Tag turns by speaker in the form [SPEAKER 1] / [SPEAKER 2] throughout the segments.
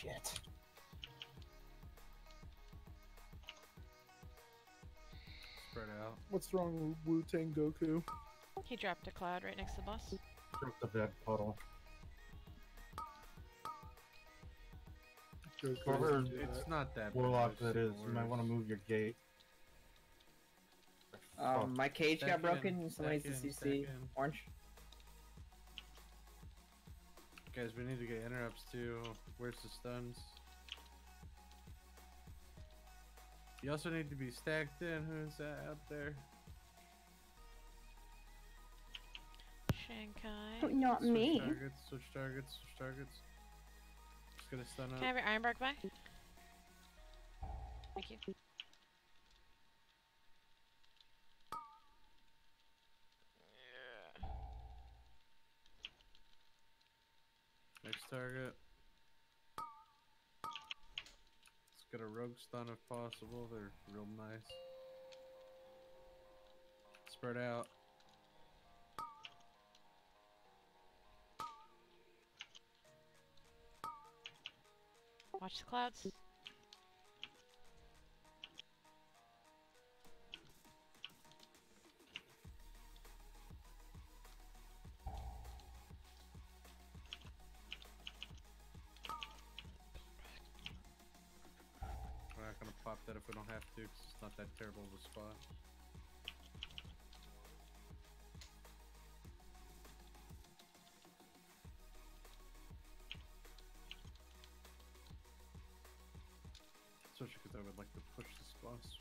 [SPEAKER 1] Shit.
[SPEAKER 2] Spread out.
[SPEAKER 3] What's wrong with Wu Tang Goku?
[SPEAKER 4] He dropped a cloud right next to the boss.
[SPEAKER 1] Drop the vet puddle.
[SPEAKER 3] Goku
[SPEAKER 1] Whoever-
[SPEAKER 3] doesn't do
[SPEAKER 2] It's not that bad,
[SPEAKER 1] Warlock
[SPEAKER 2] it's
[SPEAKER 1] that is. You might want to move your gate.
[SPEAKER 5] Um, my cage got broken. Somebody's the CC.
[SPEAKER 2] second.
[SPEAKER 5] Orange.
[SPEAKER 2] Guys, we need to get interrupts too. Where's the stuns? You also need to be stacked in. Who's that out there?
[SPEAKER 4] Shankai.
[SPEAKER 6] Not
[SPEAKER 2] Switch
[SPEAKER 6] me.
[SPEAKER 2] targets, switch targets, switch targets. Just gonna stun
[SPEAKER 4] Can
[SPEAKER 2] up.
[SPEAKER 4] I have your Ironbark back? Thank you.
[SPEAKER 2] Target. Let's get a rogue stun if possible. They're real nice. Spread out.
[SPEAKER 4] Watch the clouds.
[SPEAKER 2] That if we don't have to, 'cause it's not that terrible of a spot. Especially because I would like to push this boss.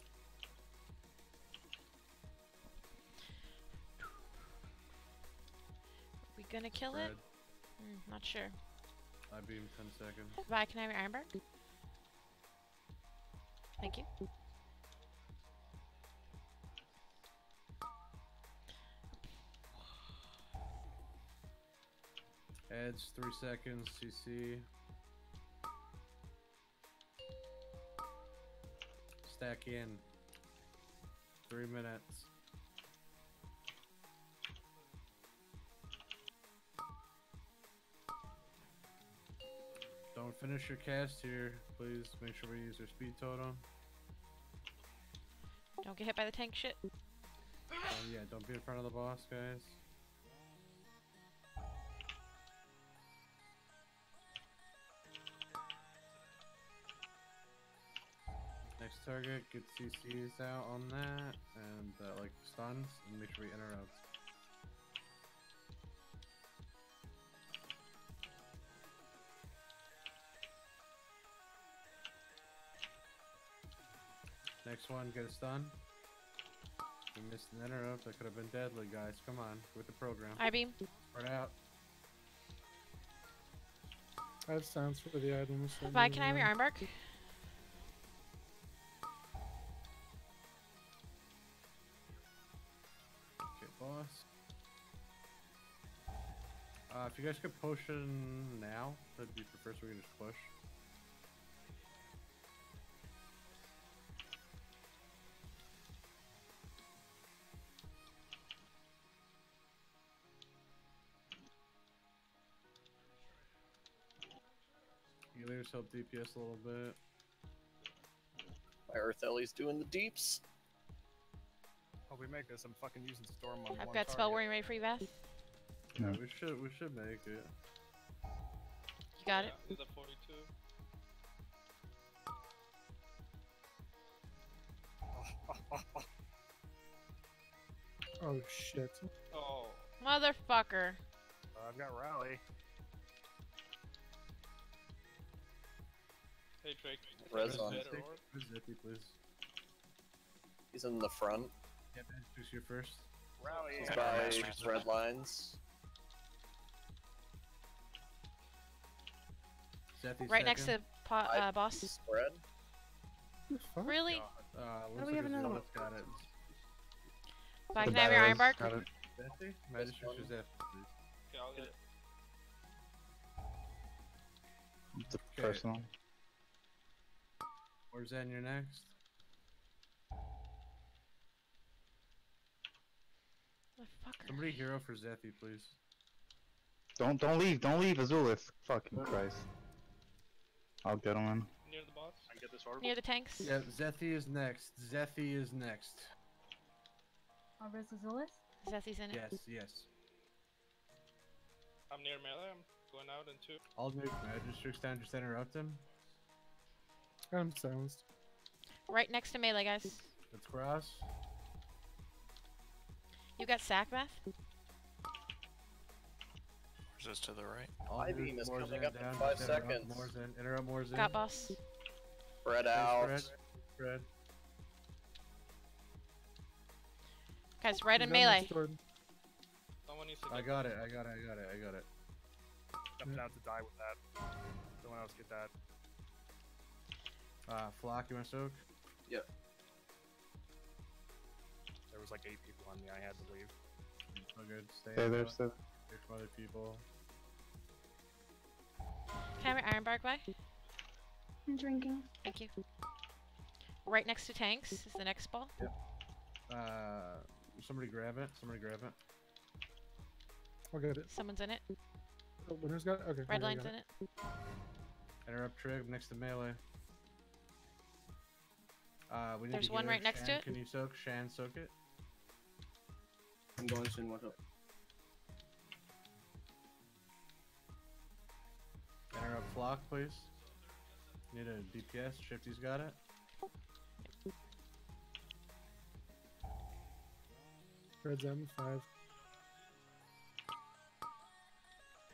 [SPEAKER 4] We gonna kill it? Mm, not sure.
[SPEAKER 2] Eye Beam 10 seconds.
[SPEAKER 4] Vi, can I have your Ironbark? Thank you.
[SPEAKER 2] Adds 3 seconds, CC. Stack in. 3 minutes. Don't finish your cast here. Please make sure we use our speed totem.
[SPEAKER 4] Don't get hit by the tank shit.
[SPEAKER 2] Oh yeah, don't be in front of the boss, guys. Next target, get CCs out on that, and uh, like stuns, and make sure we interrupt. Next one, get a stun. We missed an interrupt. That could have been deadly, guys. Come on, with the program.
[SPEAKER 4] Eye Beam.
[SPEAKER 2] Spread out.
[SPEAKER 3] I have sounds for the items. so
[SPEAKER 4] Vi, can I have your
[SPEAKER 3] maybe-
[SPEAKER 4] Ironbark?
[SPEAKER 2] Okay, boss. Uh, if you guys could potion now, that'd be the first we can just push. Healers help DPS a little bit.
[SPEAKER 7] My Earth Ellie's doing the deeps.
[SPEAKER 8] Hope we make this. I'm fucking using Storm on
[SPEAKER 4] I've
[SPEAKER 8] one
[SPEAKER 4] got Spellwarding ready for you, Beth.
[SPEAKER 2] Yeah, we should we should make it.
[SPEAKER 4] You got it.
[SPEAKER 9] Is that 42?
[SPEAKER 3] Oh shit.
[SPEAKER 9] Oh.
[SPEAKER 4] Motherfucker.
[SPEAKER 8] Uh, I've got rally.
[SPEAKER 6] Hey, Drake.
[SPEAKER 7] Res
[SPEAKER 6] Res
[SPEAKER 7] on.
[SPEAKER 6] vet or orb?
[SPEAKER 2] Where's Zippy, please?
[SPEAKER 7] He's in the front.
[SPEAKER 2] Yeah, man, choose you first.
[SPEAKER 8] Rally.
[SPEAKER 7] He's by red lines.
[SPEAKER 2] Zephy's
[SPEAKER 4] Right next to
[SPEAKER 2] second.
[SPEAKER 4] po- uh, boss.
[SPEAKER 7] Spread.
[SPEAKER 4] Really?
[SPEAKER 2] Uh, looks
[SPEAKER 3] we
[SPEAKER 2] like
[SPEAKER 3] have another
[SPEAKER 2] zealot's got it.
[SPEAKER 4] Bye,
[SPEAKER 1] The
[SPEAKER 4] can I have your
[SPEAKER 1] barrels
[SPEAKER 4] Ironbark?
[SPEAKER 1] got it.
[SPEAKER 2] Zephy? Magistrate
[SPEAKER 7] one.
[SPEAKER 2] please?
[SPEAKER 6] Okay, I'll get it.
[SPEAKER 1] The
[SPEAKER 2] Okay.
[SPEAKER 1] personal.
[SPEAKER 2] Or Zen, you're next.
[SPEAKER 4] Motherfucker.
[SPEAKER 2] Somebody hero for Zephy, please.
[SPEAKER 1] Don't don't leave. Don't leave, Azulith. Fucking Christ. I'll get him in.
[SPEAKER 6] Near the boss.
[SPEAKER 8] I can get this orb.
[SPEAKER 4] Near the tanks.
[SPEAKER 2] Yeah, Zephy is next. Zephy is next.
[SPEAKER 10] Oh, Alriz Azulis?
[SPEAKER 4] Zethy's in it.
[SPEAKER 2] Yes, yes.
[SPEAKER 6] I'm near melee. I'm going out in two.
[SPEAKER 2] All new magistrates down, just interrupt him.
[SPEAKER 3] I'm silenced.
[SPEAKER 4] Right next to melee, guys.
[SPEAKER 2] Let's cross.
[SPEAKER 4] You got sack math?
[SPEAKER 7] Just to the right.
[SPEAKER 2] All
[SPEAKER 7] Ivy is coming
[SPEAKER 2] Zen
[SPEAKER 7] up in five seconds.
[SPEAKER 2] More Zen, interrupt more Zen.
[SPEAKER 4] Got boss.
[SPEAKER 7] Spread out.
[SPEAKER 2] Spread. Fred.
[SPEAKER 4] Guys, right in melee.
[SPEAKER 6] Someone needs to
[SPEAKER 2] I got it, I got it, I got it, I got it.
[SPEAKER 8] Jumping out to die with that. Someone else get that.
[SPEAKER 2] Uh, Flock, you wanna soak? Yep.
[SPEAKER 8] There was like eight people on me. I had to leave.
[SPEAKER 2] Oh, good. Stay,
[SPEAKER 1] Stay there,
[SPEAKER 2] out. There's some other people.
[SPEAKER 4] Can I have your Ironbark by?
[SPEAKER 9] I'm drinking.
[SPEAKER 4] Thank you. Right next to tanks is the next ball.
[SPEAKER 2] Uh, somebody grab it. Somebody grab it.
[SPEAKER 3] I'll get it.
[SPEAKER 4] Someone's in it.
[SPEAKER 3] Oh, but who's got it? Okay.
[SPEAKER 4] Red
[SPEAKER 3] okay, I
[SPEAKER 4] line's in it.
[SPEAKER 2] Interrupt trig next to melee. Uh, we need
[SPEAKER 4] There's one
[SPEAKER 2] get
[SPEAKER 4] right next to it.
[SPEAKER 2] Can you soak? Shan, soak it.
[SPEAKER 5] I'm going soon. Watch out.
[SPEAKER 2] Interrupt flock, please. Need a DPS. Shifty's got it.
[SPEAKER 3] Red Zen five.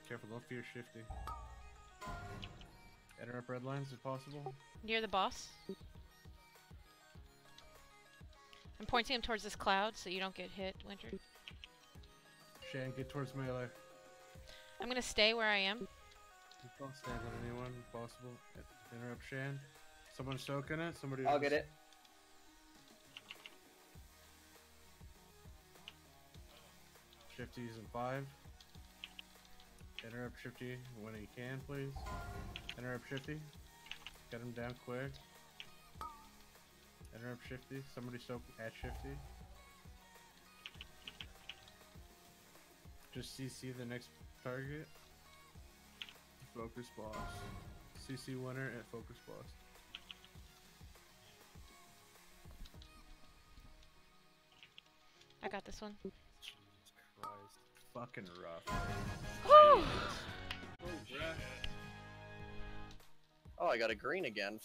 [SPEAKER 2] Careful, don't fear Shifty. Interrupt red lines if possible.
[SPEAKER 4] Near the boss. I'm pointing him towards this cloud so you don't get hit, Winter.
[SPEAKER 2] Shan, get towards melee.
[SPEAKER 4] I'm gonna stay where I am.
[SPEAKER 2] Don't stand on anyone possible. Interrupt Shan. Someone soaking it. Somebody.
[SPEAKER 5] I'll
[SPEAKER 2] else.
[SPEAKER 5] get it.
[SPEAKER 2] Shifty's in five. Interrupt Shifty when he can, please. Interrupt Shifty. Get him down quick. Interrupt Shifty. Somebody soak at Shifty. Just CC the next target. Focus boss. CC winner at focus boss.
[SPEAKER 4] I got this one.
[SPEAKER 8] Christ.
[SPEAKER 2] Fucking rough.
[SPEAKER 4] Whew!
[SPEAKER 7] Oh, I got a green again.